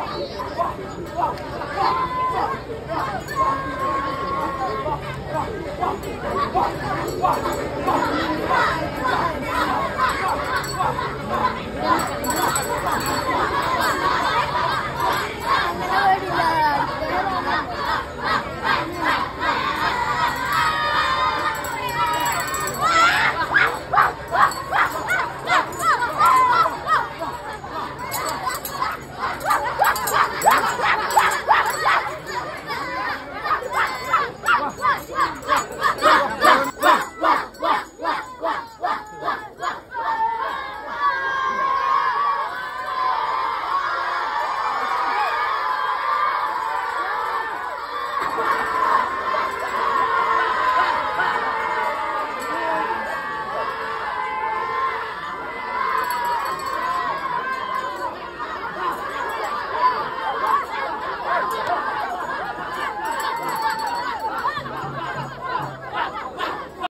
哇哇哇哇哇